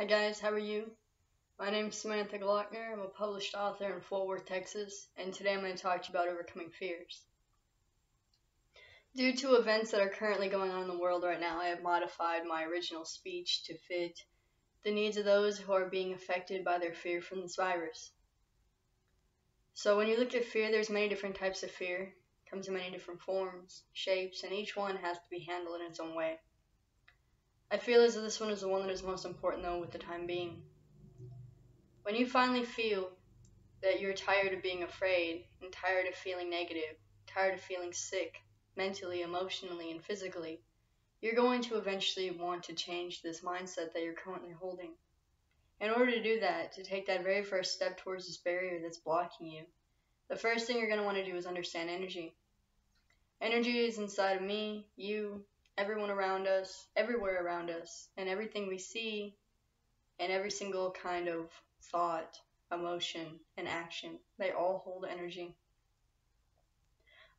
Hi guys, how are you? My name is Samantha Gollakner. I'm a published author in Fort Worth, Texas, and today I'm going to talk to you about overcoming fears. Due to events that are currently going on in the world right now, I have modified my original speech to fit the needs of those who are being affected by their fear from this virus. So when you look at fear, there's many different types of fear. It comes in many different forms, shapes, and each one has to be handled in its own way. I feel as though this one is the one that is most important though with the time being. When you finally feel that you're tired of being afraid and tired of feeling negative, tired of feeling sick, mentally, emotionally, and physically, you're going to eventually want to change this mindset that you're currently holding. In order to do that, to take that very first step towards this barrier that's blocking you, the first thing you're going to want to do is understand energy. Energy is inside of me, you, everyone around us, everywhere around us, and everything we see, and every single kind of thought, emotion, and action. They all hold energy.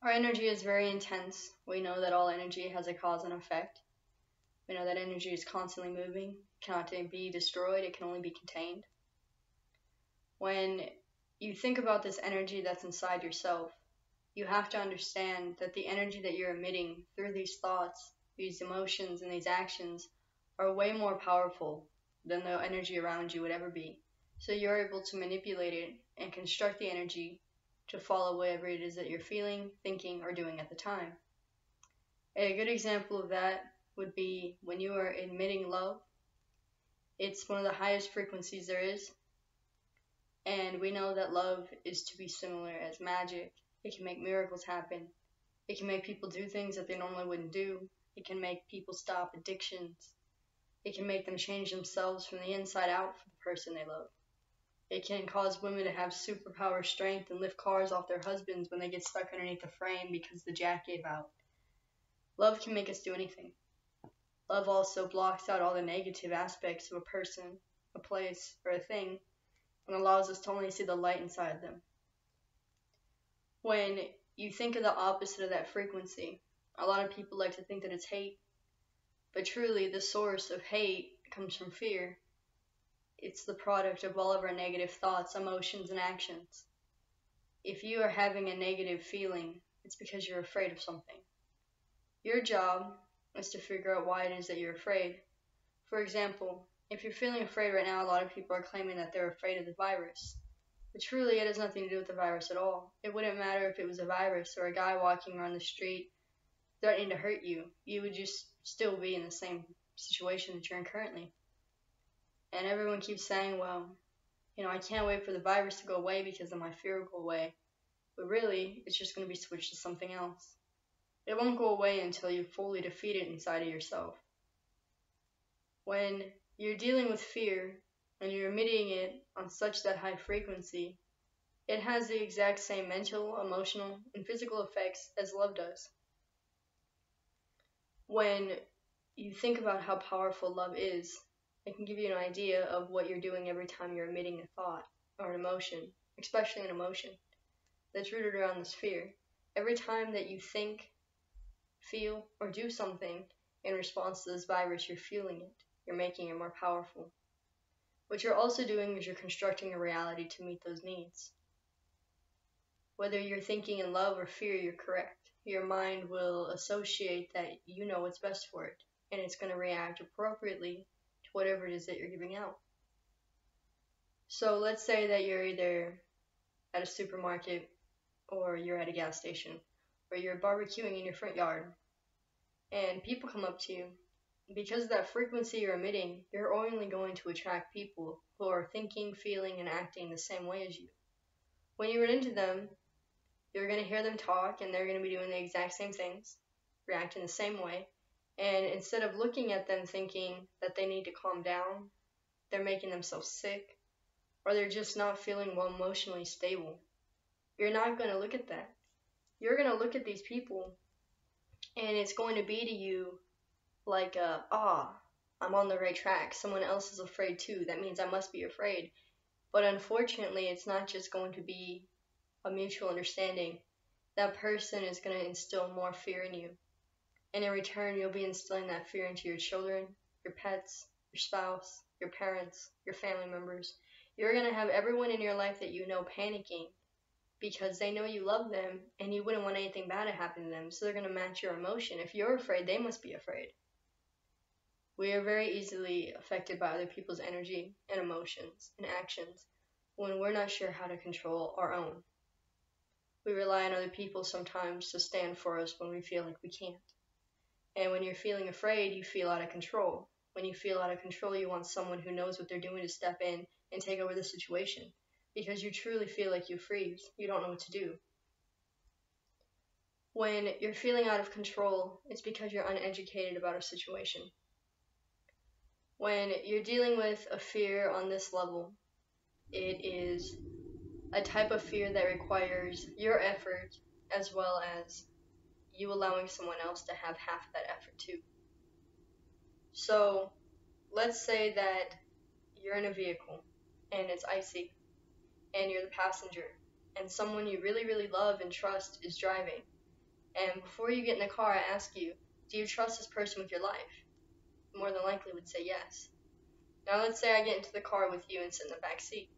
Our energy is very intense. We know that all energy has a cause and effect. We know that energy is constantly moving, cannot be destroyed, it can only be contained. When you think about this energy that's inside yourself, you have to understand that the energy that you're emitting through these thoughts these emotions and these actions are way more powerful than the energy around you would ever be. So you're able to manipulate it and construct the energy to follow whatever it is that you're feeling, thinking, or doing at the time. A good example of that would be when you are emitting love. It's one of the highest frequencies there is. And we know that love is to be similar as magic. It can make miracles happen. It can make people do things that they normally wouldn't do. It can make people stop addictions. It can make them change themselves from the inside out for the person they love. It can cause women to have superpower strength and lift cars off their husbands when they get stuck underneath the frame because the jack gave out. Love can make us do anything. Love also blocks out all the negative aspects of a person, a place, or a thing, and allows us to only see the light inside them. When you think of the opposite of that frequency, a lot of people like to think that it's hate, but truly the source of hate comes from fear. It's the product of all of our negative thoughts, emotions, and actions. If you are having a negative feeling, it's because you're afraid of something. Your job is to figure out why it is that you're afraid. For example, if you're feeling afraid right now, a lot of people are claiming that they're afraid of the virus. But truly, it has nothing to do with the virus at all. It wouldn't matter if it was a virus or a guy walking around the street threatening to hurt you, you would just still be in the same situation that you're in currently. And everyone keeps saying, well, you know, I can't wait for the virus to go away because then my fear will go away. But really, it's just going to be switched to something else. It won't go away until you fully defeat it inside of yourself. When you're dealing with fear and you're emitting it on such that high frequency, it has the exact same mental, emotional, and physical effects as love does when you think about how powerful love is, it can give you an idea of what you're doing every time you're emitting a thought or an emotion, especially an emotion that's rooted around this fear. Every time that you think, feel, or do something in response to this virus, you're fueling it. You're making it more powerful. What you're also doing is you're constructing a reality to meet those needs. Whether you're thinking in love or fear, you're correct your mind will associate that you know what's best for it and it's going to react appropriately to whatever it is that you're giving out. So let's say that you're either at a supermarket or you're at a gas station or you're barbecuing in your front yard and people come up to you. Because of that frequency you're emitting, you're only going to attract people who are thinking, feeling, and acting the same way as you. When you run into them, you're going to hear them talk and they're going to be doing the exact same things, reacting the same way. And instead of looking at them thinking that they need to calm down, they're making themselves sick, or they're just not feeling well emotionally stable. You're not going to look at that. You're going to look at these people, and it's going to be to you like, ah, oh, I'm on the right track. Someone else is afraid too. That means I must be afraid. But unfortunately, it's not just going to be a mutual understanding, that person is going to instill more fear in you. And in return, you'll be instilling that fear into your children, your pets, your spouse, your parents, your family members. You're going to have everyone in your life that you know panicking because they know you love them and you wouldn't want anything bad to happen to them. So they're going to match your emotion. If you're afraid, they must be afraid. We are very easily affected by other people's energy and emotions and actions when we're not sure how to control our own. We rely on other people sometimes to stand for us when we feel like we can't. And when you're feeling afraid, you feel out of control. When you feel out of control, you want someone who knows what they're doing to step in and take over the situation because you truly feel like you freeze. You don't know what to do. When you're feeling out of control, it's because you're uneducated about a situation. When you're dealing with a fear on this level, it is a type of fear that requires your effort as well as you allowing someone else to have half of that effort too. So, let's say that you're in a vehicle and it's icy and you're the passenger and someone you really, really love and trust is driving. And before you get in the car, I ask you, do you trust this person with your life? More than likely would say yes. Now let's say I get into the car with you and sit in the back seat.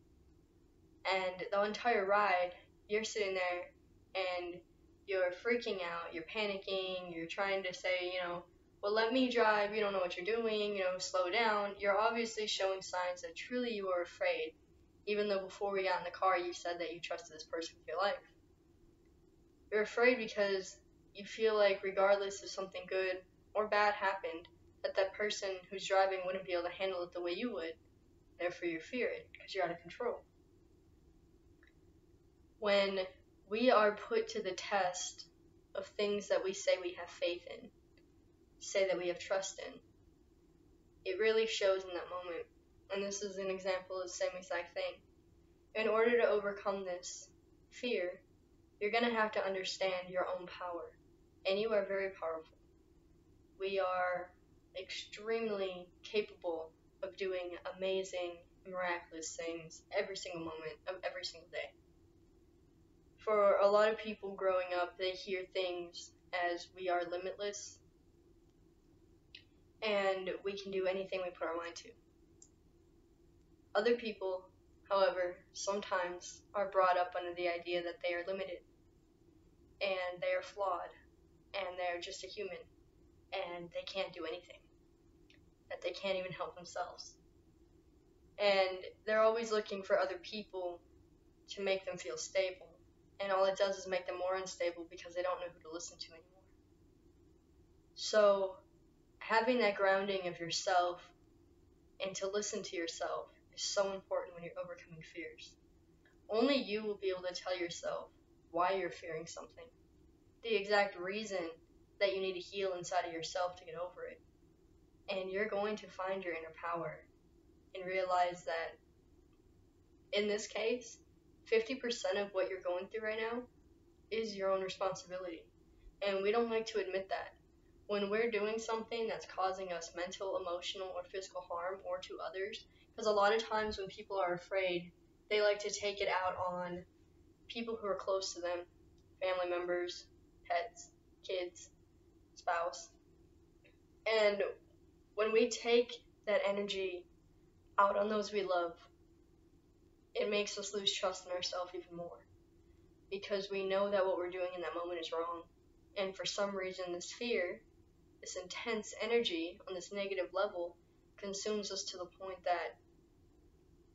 And the entire ride, you're sitting there and you're freaking out, you're panicking, you're trying to say, you know, well, let me drive, you don't know what you're doing, you know, slow down. You're obviously showing signs that truly you are afraid, even though before we got in the car you said that you trusted this person with your life. You're afraid because you feel like, regardless if something good or bad happened, that that person who's driving wouldn't be able to handle it the way you would. Therefore, you fear it because you're out of control. When we are put to the test of things that we say we have faith in, say that we have trust in. It really shows in that moment. And this is an example of the same exact thing. In order to overcome this fear, you're going to have to understand your own power. And you are very powerful. We are extremely capable of doing amazing, miraculous things every single moment of every single day. For a lot of people growing up, they hear things as we are limitless and we can do anything we put our mind to. Other people, however, sometimes are brought up under the idea that they are limited and they are flawed and they're just a human and they can't do anything, that they can't even help themselves. And they're always looking for other people to make them feel stable. And all it does is make them more unstable because they don't know who to listen to anymore. So having that grounding of yourself and to listen to yourself is so important when you're overcoming fears. Only you will be able to tell yourself why you're fearing something, the exact reason that you need to heal inside of yourself to get over it. And you're going to find your inner power and realize that in this case, 50% of what you're going through right now is your own responsibility. And we don't like to admit that when we're doing something that's causing us mental, emotional, or physical harm or to others, because a lot of times when people are afraid, they like to take it out on people who are close to them, family members, pets, kids, spouse. And when we take that energy out on those we love, it makes us lose trust in ourselves even more. Because we know that what we're doing in that moment is wrong. And for some reason, this fear this intense energy on this negative level consumes us to the point that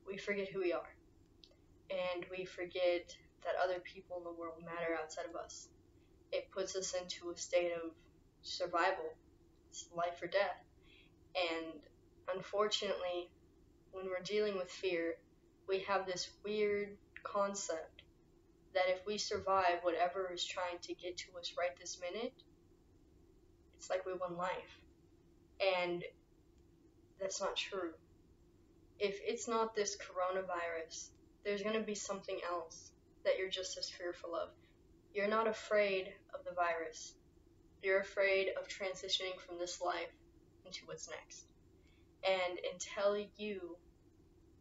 we forget who we are. And we forget that other people in the world matter outside of us. It puts us into a state of survival. It's life or death. And unfortunately, when we're dealing with fear, we have this weird concept that if we survive whatever is trying to get to us right this minute, it's like we won life. And that's not true. If it's not this coronavirus, there's going to be something else that you're just as fearful of. You're not afraid of the virus. You're afraid of transitioning from this life into what's next. And until you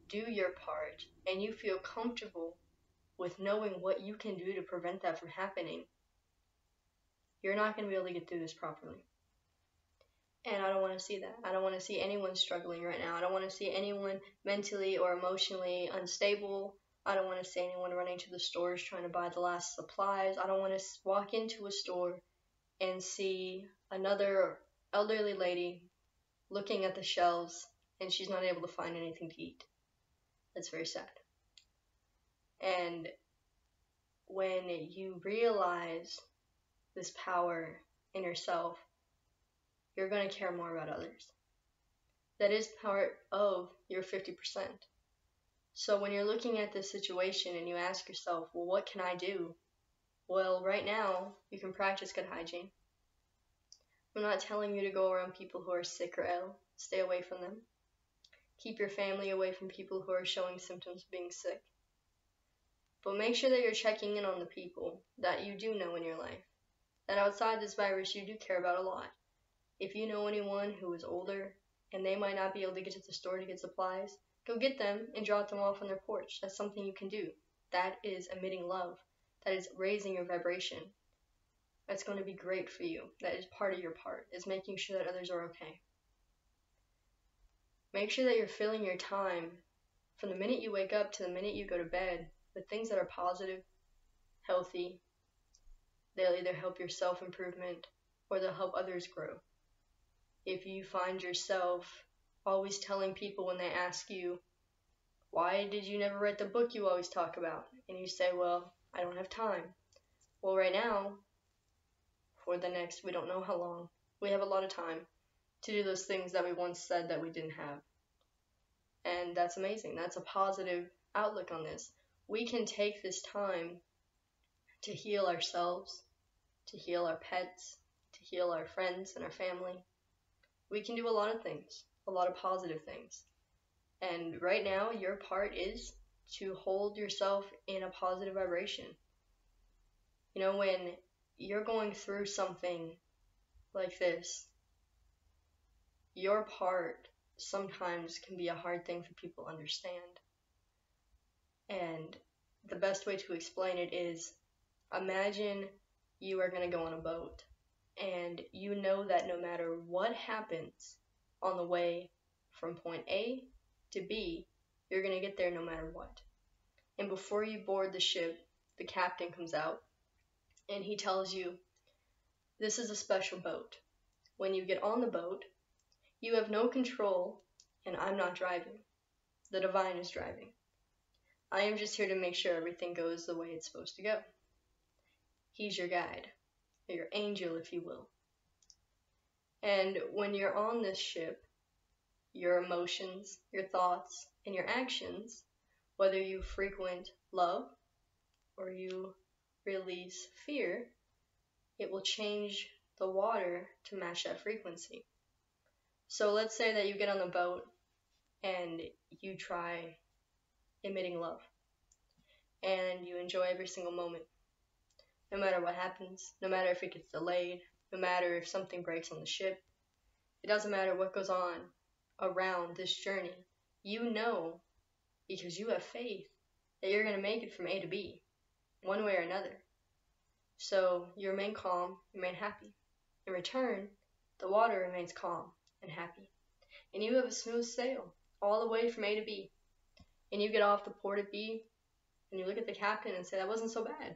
do your part and you feel comfortable with knowing what you can do to prevent that from happening, you're not going to be able to get through this properly. And I don't want to see that. I don't want to see anyone struggling right now. I don't want to see anyone mentally or emotionally unstable. I don't want to see anyone running to the stores trying to buy the last supplies. I don't want to walk into a store and see another elderly lady looking at the shelves and she's not able to find anything to eat. That's very sad. And when you realize this power in yourself, you're going to care more about others. That is part of your 50%. So when you're looking at this situation and you ask yourself, well, what can I do? Well, right now, you can practice good hygiene. I'm not telling you to go around people who are sick or ill. Stay away from them. Keep your family away from people who are showing symptoms of being sick. But make sure that you're checking in on the people that you do know in your life. That outside this virus you do care about a lot. If you know anyone who is older and they might not be able to get to the store to get supplies, go get them and drop them off on their porch. That's something you can do. That is emitting love. That is raising your vibration that's going to be great for you. That is part of your part, is making sure that others are okay. Make sure that you're filling your time from the minute you wake up to the minute you go to bed with things that are positive, healthy. They'll either help your self improvement or they'll help others grow. If you find yourself always telling people when they ask you, why did you never write the book you always talk about? And you say, well, I don't have time. Well, right now, for the next, we don't know how long. We have a lot of time to do those things that we once said that we didn't have. And that's amazing. That's a positive outlook on this. We can take this time to heal ourselves, to heal our pets, to heal our friends and our family. We can do a lot of things, a lot of positive things. And right now, your part is to hold yourself in a positive vibration. You know, when you're going through something like this, your part sometimes can be a hard thing for people to understand. And the best way to explain it is imagine you are going to go on a boat and you know that no matter what happens on the way from point A to B, you're going to get there no matter what. And before you board the ship, the captain comes out and he tells you, This is a special boat. When you get on the boat, you have no control, and I'm not driving. The divine is driving. I am just here to make sure everything goes the way it's supposed to go. He's your guide, your angel, if you will. And when you're on this ship, your emotions, your thoughts, and your actions, whether you frequent love or you release fear, it will change the water to match that frequency. So let's say that you get on the boat and you try emitting love and you enjoy every single moment. No matter what happens, no matter if it gets delayed, no matter if something breaks on the ship, it doesn't matter what goes on around this journey. You know, because you have faith, that you're going to make it from A to B one way or another. So you remain calm, you remain happy. In return, the water remains calm and happy. And you have a smooth sail all the way from A to B. And you get off the port at B and you look at the captain and say, That wasn't so bad. And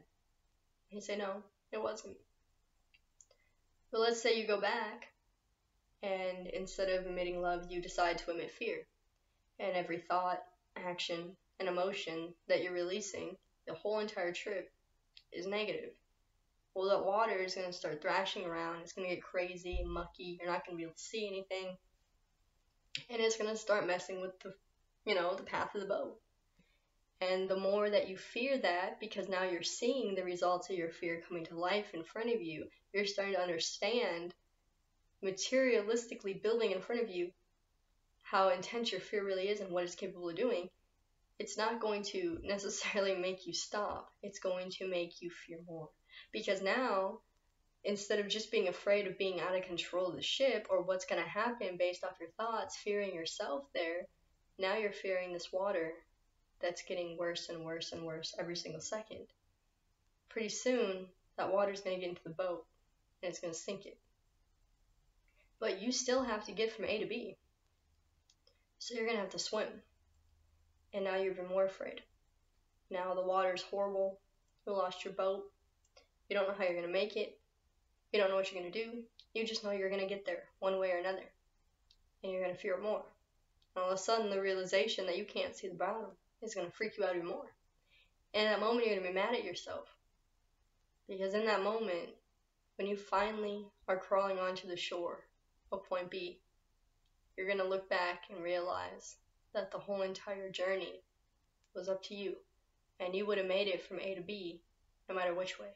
he say, No, it wasn't. But let's say you go back and instead of emitting love, you decide to emit fear. And every thought, action, and emotion that you're releasing the whole entire trip is negative. Well, that water is going to start thrashing around. It's going to get crazy mucky. You're not going to be able to see anything. And it's going to start messing with the, you know, the path of the boat. And the more that you fear that, because now you're seeing the results of your fear coming to life in front of you, you're starting to understand, materialistically building in front of you, how intense your fear really is and what it's capable of doing it's not going to necessarily make you stop. It's going to make you fear more. Because now, instead of just being afraid of being out of control of the ship or what's going to happen based off your thoughts, fearing yourself there, now you're fearing this water that's getting worse and worse and worse every single second. Pretty soon, that water's going to get into the boat and it's going to sink it. but you still have to get from A to B. So you're going to have to swim. And now you're even more afraid. Now the water's horrible. You lost your boat. You don't know how you're going to make it. You don't know what you're going to do. You just know you're going to get there one way or another. And you're going to fear more. And all of a sudden, the realization that you can't see the bottom is going to freak you out even more. And in that moment, you're going to be mad at yourself. Because in that moment, when you finally are crawling onto the shore of point B, you're going to look back and realize that the whole entire journey was up to you. And you would have made it from A to B no matter which way.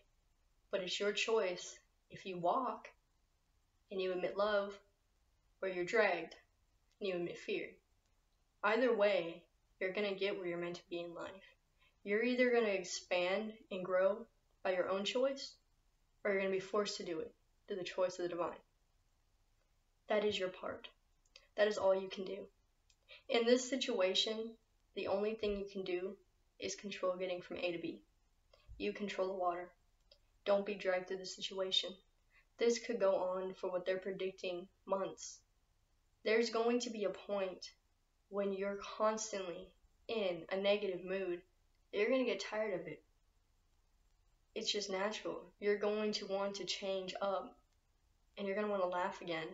But it's your choice if you walk and you admit love, or you're dragged and you admit fear. Either way, you're going to get where you're meant to be in life. You're either going to expand and grow by your own choice, or you're going to be forced to do it through the choice of the divine. That is your part. That is all you can do. In this situation, the only thing you can do is control getting from A to B. You control the water. Don't be dragged through the situation. This could go on for what they're predicting months. There's going to be a point when you're constantly in a negative mood, you're going to get tired of it. It's just natural. You're going to want to change up and you're going to want to laugh again.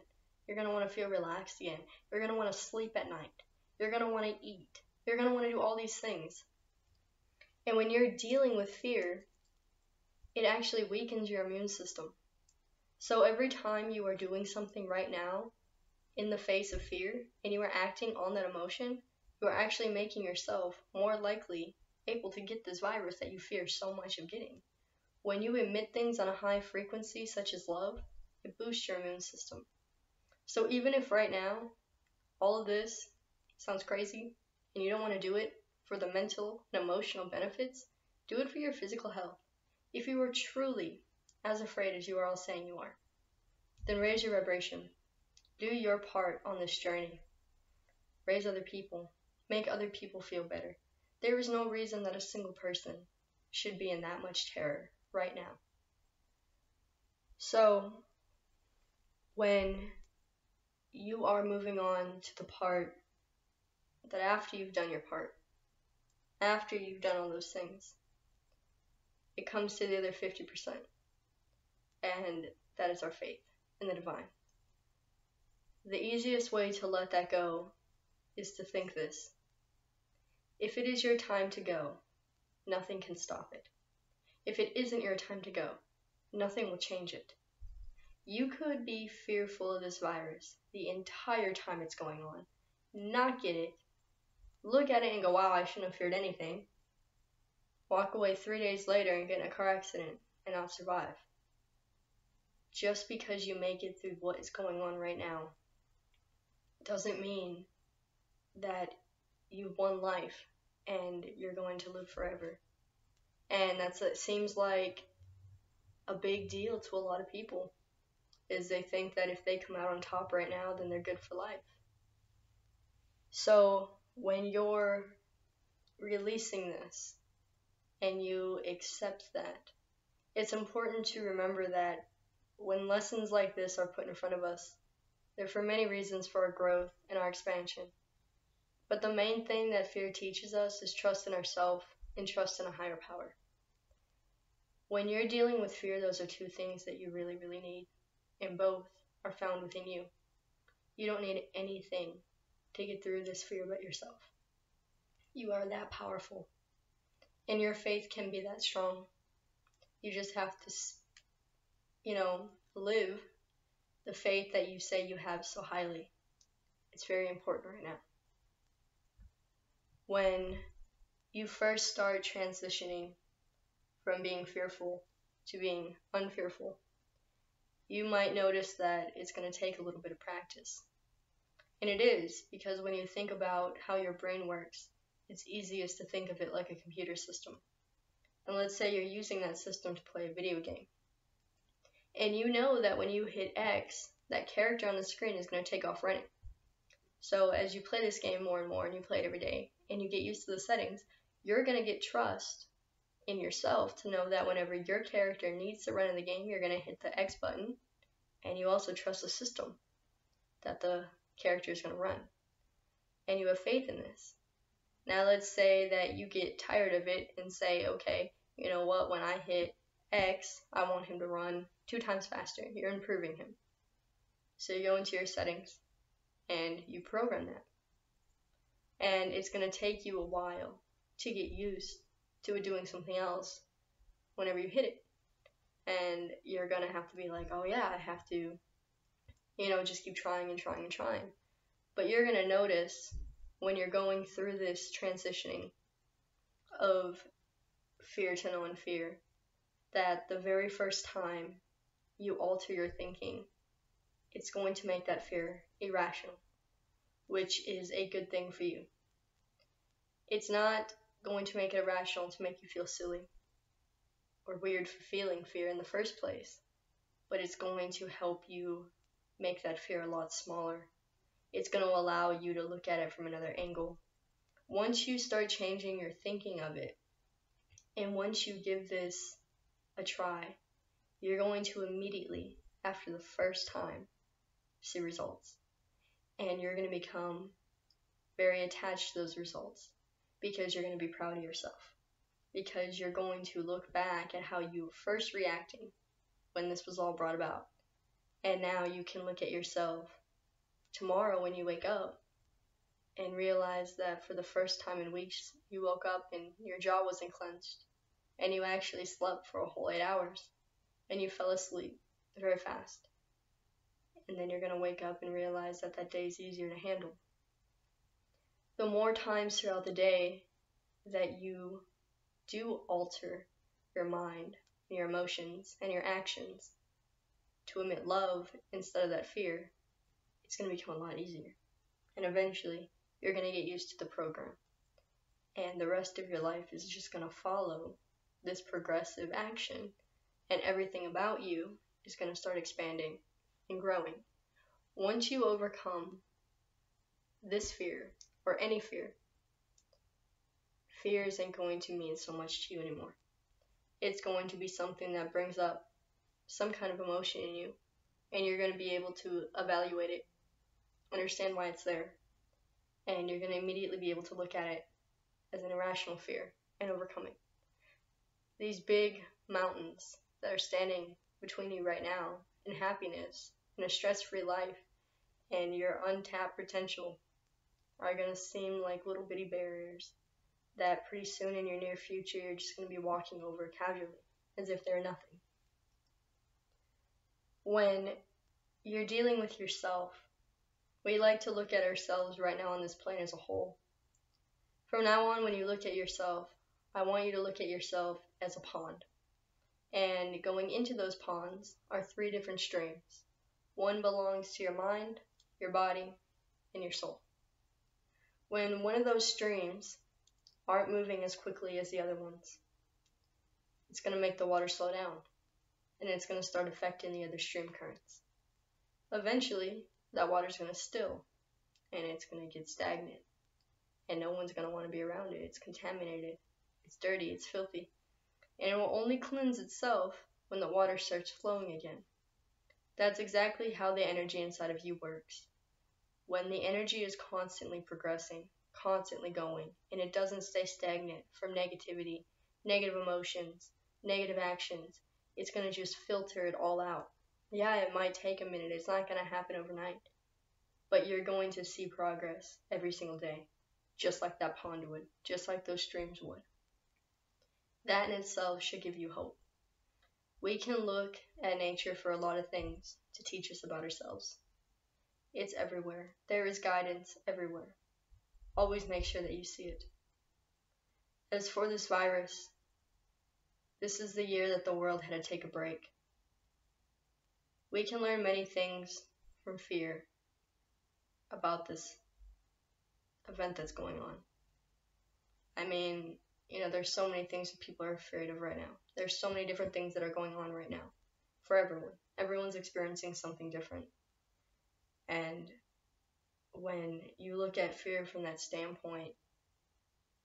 You're going to want to feel relaxed again. You're going to want to sleep at night. You're going to want to eat. You're going to want to do all these things. And when you're dealing with fear, it actually weakens your immune system. So every time you are doing something right now in the face of fear and you are acting on that emotion, you are actually making yourself more likely able to get this virus that you fear so much of getting. When you emit things on a high frequency, such as love, it boosts your immune system. So even if right now all of this sounds crazy and you don't want to do it for the mental and emotional benefits, do it for your physical health. If you are truly as afraid as you are all saying you are. Then raise your vibration. Do your part on this journey. Raise other people. Make other people feel better. There is no reason that a single person should be in that much terror right now. So, when you are moving on to the part that after you've done your part, after you've done all those things, it comes to the other 50% and that is our faith in the divine. The easiest way to let that go is to think this. If it is your time to go, nothing can stop it. If it isn't your time to go, nothing will change it. You could be fearful of this virus the entire time it's going on, not get it, look at it and go, wow, I shouldn't have feared anything, walk away three days later and get in a car accident and not survive just because you make it through what is going on right now doesn't mean that you've won life and you're going to live forever. And that's it seems like a big deal to a lot of people is they think that if they come out on top right now then they're good for life. So when you're releasing this and you accept that, it's important to remember that when lessons like this are put in front of us, they're for many reasons for our growth and our expansion. But the main thing that fear teaches us is trust in ourselves and trust in a higher power. When you're dealing with fear, those are two things that you really, really need, and both are found within you. You don't need anything to get through this fear but yourself. You are that powerful, and your faith can be that strong. You just have to you know, live the faith that you say you have so highly. It's very important right now. When you first start transitioning from being fearful to being unfearful, you might notice that it's going to take a little bit of practice. And it is, because when you think about how your brain works, it's easiest to think of it like a computer system. And let's say you're using that system to play a video game. And you know that when you hit X, that character on the screen is going to take off running. So as you play this game more and more and you play it every day and you get used to the settings, you're going to get trust in yourself to know that whenever your character needs to run in the game, you're going to hit the X button and you also trust the system that the character is going to run. And you have faith in this. Now, let's say that you get tired of it and say, okay, you know what, when I hit X, I want him to run two times faster. You're improving him. So you go into your settings and you program that. And it's going to take you a while to get used to doing something else whenever you hit it. And you're going to have to be like, oh yeah, I have to, you know, just keep trying and trying and trying. But you're going to notice when you're going through this transitioning of fear to known fear that the very first time you alter your thinking, it's going to make that fear irrational, which is a good thing for you. It's not going to make it irrational to make you feel silly or weird for feeling fear in the first place, but it's going to help you make that fear a lot smaller it's going to allow you to look at it from another angle. Once you start changing your thinking of it, and once you give this a try, you're going to immediately, after the first time, see results. And you're going to become very attached to those results because you're going to be proud of yourself. Because you're going to look back at how you were first reacting when this was all brought about. And now you can look at yourself tomorrow when you wake up and realize that for the first time in weeks you woke up and your jaw wasn't clenched and you actually slept for a whole eight hours and you fell asleep very fast. And then you're going to wake up and realize that that day is easier to handle. The more times throughout the day that you do alter your mind, your emotions, and your actions to emit love instead of that fear, it's going to become a lot easier. And eventually, you're going to get used to the program. And the rest of your life is just going to follow this progressive action. And everything about you is going to start expanding and growing. Once you overcome this fear, or any fear, fear isn't going to mean so much to you anymore. It's going to be something that brings up some kind of emotion in you, and you're going to be able to evaluate it understand why it's there, and you're going to immediately be able to look at it as an irrational fear and overcome it. These big mountains that are standing between you right now and happiness and a stress free life and your untapped potential are going to seem like little bitty barriers that pretty soon in your near future you're just going to be walking over casually as if they're nothing. When you're dealing with yourself we like to look at ourselves right now on this plane as a whole. From now on, when you look at yourself, I want you to look at yourself as a pond. And going into those ponds are three different streams. One belongs to your mind, your body, and your soul. When one of those streams aren't moving as quickly as the other ones, it's going to make the water slow down and it's going to start affecting the other stream currents. Eventually, that water's going to still and it's going to get stagnant and no one's going to want to be around it. It's contaminated, it's dirty, it's filthy, and it will only cleanse itself when the water starts flowing again. That's exactly how the energy inside of you works. When the energy is constantly progressing, constantly going, and it doesn't stay stagnant from negativity, negative emotions, negative actions, it's going to just filter it all out yeah, it might take a minute. It's not going to happen overnight. But you're going to see progress every single day, just like that pond would, just like those streams would. That in itself should give you hope. We can look at nature for a lot of things to teach us about ourselves. It's everywhere. There is guidance everywhere. Always make sure that you see it. As for this virus, this is the year that the world had to take a break. We can learn many things from fear about this event that's going on. I mean, you know, there's so many things that people are afraid of right now. There's so many different things that are going on right now for everyone. Everyone's experiencing something different. And when you look at fear from that standpoint,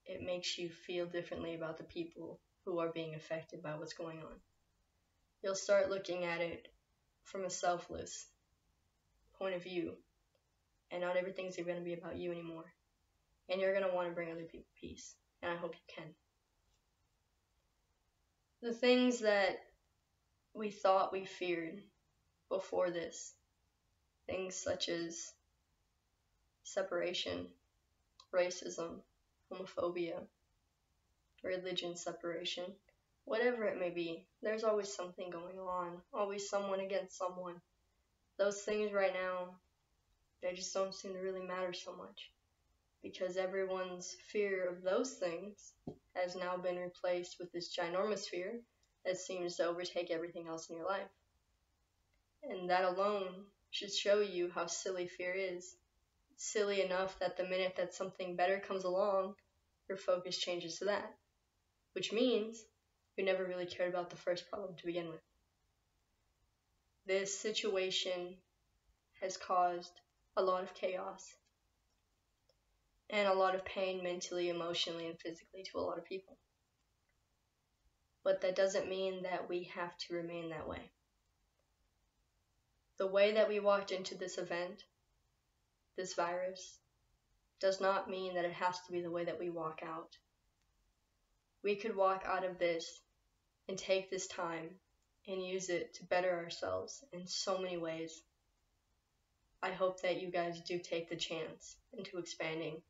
it makes you feel differently about the people who are being affected by what's going on. You'll start looking at it from a selfless point of view and not everything's going to be about you anymore. And you're going to want to bring other people peace, and I hope you can. The things that we thought we feared before this, things such as separation, racism, homophobia, religion separation, whatever it may be, there's always something going on, always someone against someone. Those things right now, they just don't seem to really matter so much because everyone's fear of those things has now been replaced with this ginormous fear that seems to overtake everything else in your life. And that alone should show you how silly fear is. Silly enough that the minute that something better comes along, your focus changes to that, which means you never really cared about the first problem to begin with. This situation has caused a lot of chaos and a lot of pain mentally, emotionally, and physically to a lot of people. But that doesn't mean that we have to remain that way. The way that we walked into this event, this virus, does not mean that it has to be the way that we walk out. We could walk out of this and take this time and use it to better ourselves in so many ways. I hope that you guys do take the chance into expanding,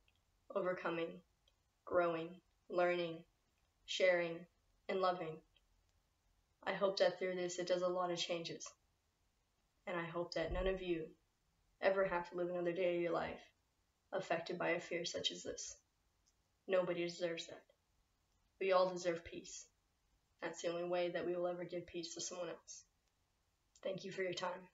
overcoming, growing, learning, sharing, and loving. I hope that through this it does a lot of changes. And I hope that none of you ever have to live another day of your life affected by a fear such as this. Nobody deserves that. We all deserve peace. That's the only way that we will ever give peace to someone else. Thank you for your time.